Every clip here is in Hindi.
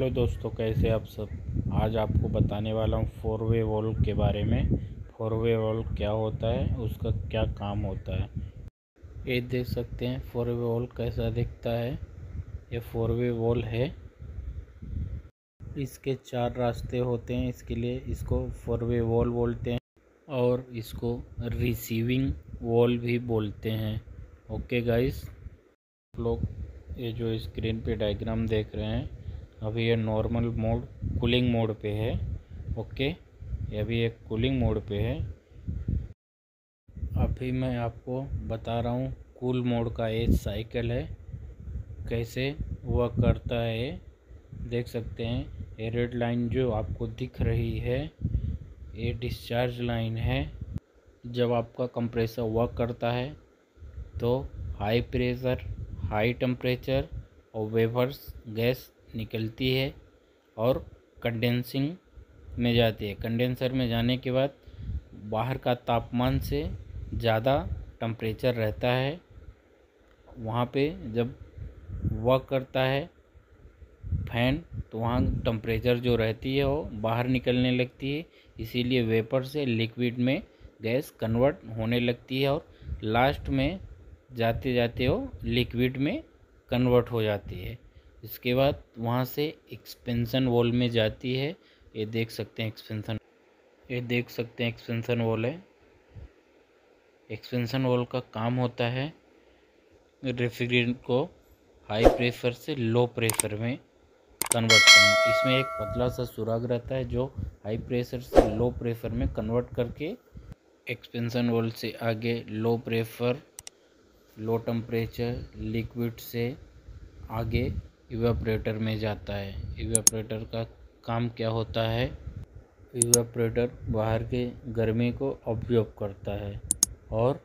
दोस्तों, कैसे आप सब? आज आपको बताने वाला हूँ फोर वे वॉल के बारे में। फोर वे वॉल क्या होता है, उसका क्या काम होता है। ये देख सकते हैं, फोर वे वॉल कैसा दिखता है। ये फोर वे वॉल है। इसके चार रास्ते होते हैं, इसके लिए इसको फोर वे वॉल बोलते हैं और इसको रिसीविंग वॉल भी बोलते हैं। ओके गाइस लोग ये जो स्क्रीन पे डायग्राम देख रहे हैं अभी ये नॉर्मल मोड कूलिंग मोड पे है ओके ये अभी एक कूलिंग मोड पे है। अभी मैं आपको बता रहा हूँ कूल मोड का ये साइकिल है। कैसे वह करता है देख सकते हैं, ये रेड लाइन जो आपको दिख रही है, ये डिस्चार्ज लाइन है। जब आपका कंप्रेसर वर्क करता है तो हाई प्रेशर हाई टेम्परेचर और वेवर्स गैस निकलती है और कंडेंसिंग में जाती है। कंडेंसर में जाने के बाद बाहर का तापमान से ज़्यादा टम्परेचर रहता है। वहाँ पे जब वर्क करता है फ़ैन तो वहाँ टम्परेचर जो रहती है वो बाहर निकलने लगती है। इसीलिए वेपर से लिक्विड में गैस कन्वर्ट होने लगती है और लास्ट में जाते जाते वो लिक्विड में कन्वर्ट हो जाती है। इसके बाद वहाँ से एक्सपेंसन वॉल में जाती है। ये देख सकते हैं एक्सपेंसन ये देख सकते हैं एक्सपेंसन वॉल है। एक्सपेंसन वॉल का काम होता है रेफ्रिजरेंट को हाई प्रेशर से लो प्रेशर में कन्वर्ट करना। इसमें एक पतला सा सुराग रहता है जो हाई प्रेशर से लो प्रेशर में कन्वर्ट करके एक्सपेंसन वॉल से आगे low pressure low temperature liquid से आगे इवेपरेटर में जाता है। इवेपरेटर का काम क्या होता है? इवेपरेटर बाहर के गर्मी को ऑब्जॉर्व करता है और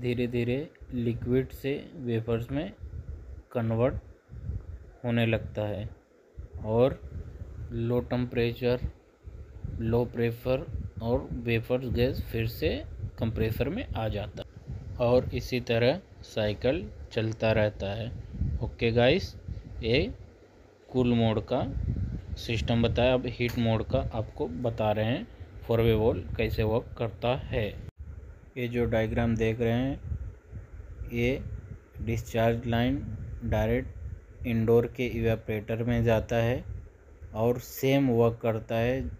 धीरे धीरे लिक्विड से वेपर्स में कन्वर्ट होने लगता है और लो टेम्परेचर लो प्रेशर और वेपर्स गैस फिर से कंप्रेसर में आ जाता है और इसी तरह साइकिल चलता रहता है। ओके गाइस ये कूल मोड का सिस्टम बताया। अब हीट मोड का आपको बता रहे हैं, फोर वे वॉल कैसे वर्क करता है। ये जो डायग्राम देख रहे हैं, ये डिस्चार्ज लाइन डायरेक्ट इंडोर के इवेपरेटर में जाता है और सेम वर्क करता है,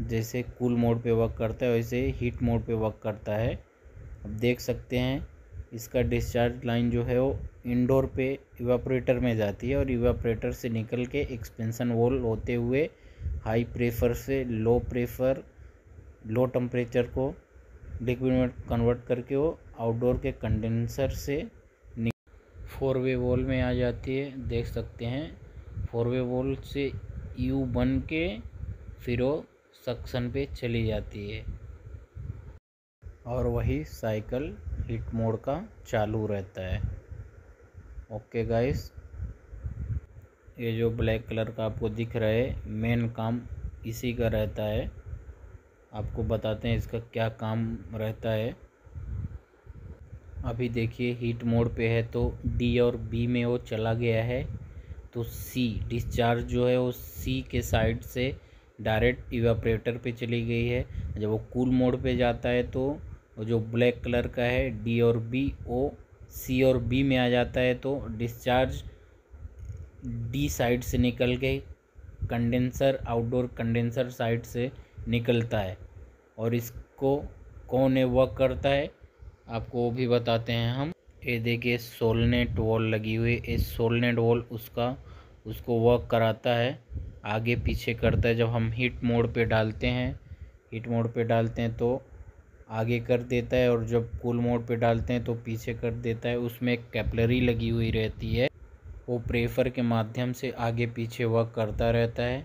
जैसे कूल मोड पे वर्क करता है, वैसे हीट मोड पे वर्क करता है। अब देख सकते हैं इसका डिस्चार्ज लाइन जो है वो इंडोर पे इवापोरेटर में जाती है और इवापोरेटर से निकल के एक्सपेंसन वॉल होते हुए हाई प्रेशर से लो प्रेशर लो टेम्परेचर को लिक्विड में कन्वर्ट करके वो आउटडोर के कंडेंसर से फोर वे वॉल में आ जाती है। देख सकते हैं फोर वे वॉल से यू बन के फिर वो सक्शन पे चली जाती है। और वही साइकिल हीट मोड का चालू रहता है। ओके गाइस ये जो ब्लैक कलर का आपको दिख रहा है मेन काम इसी का रहता है। आपको बताते हैं इसका क्या काम रहता है। अभी देखिए हीट मोड पे है तो डी और बी में वो चला गया है। तो सी डिस्चार्ज जो है वो सी के साइड से डायरेक्ट इवापरेटर पे चली गई है। जब वो कूल मोड पे जाता है तो और जो ब्लैक कलर का है, डी और बी, ओ, सी और बी में आ जाता है तो डिस्चार्ज डी साइड से निकल के कंडेंसर आउटडोर कंडेंसर साइड से निकलता है। और इसको कौन है वर्क करता है, आपको वो भी बताते हैं हम। ये देखिए सोलनेट वॉल लगी हुई इस सोलनेट वॉल उसका, उसको वर्क कराता है। आगे पीछे करता है, जब हम हीट मोड पे डालते हैं हीट मोड पे डालते हैं तो आगे कर देता है और जब कूल मोड पे डालते हैं तो पीछे कर देता है। उसमें एक कैपलरी लगी हुई रहती है। वो प्रेफर के माध्यम से आगे पीछे वर्क करता रहता है।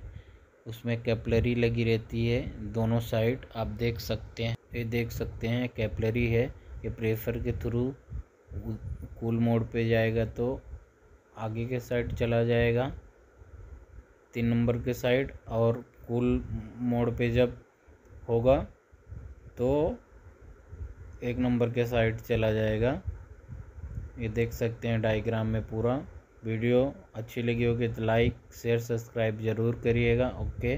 उसमें कैपलरी लगी रहती है दोनों साइड। आप देख सकते हैं, ये देख सकते हैं, कैपलरी है। ये प्रेफर के थ्रू कूल मोड पे जाएगा तो आगे के साइड चला जाएगा। तीन नंबर के साइड और कूल मोड पे जब होगा तो एक नंबर के साइड चला जाएगा। ये देख सकते हैं डायग्राम में पूरा। वीडियो अच्छी लगी होगी तो लाइक, शेयर, सब्सक्राइब ज़रूर करिएगा, ओके।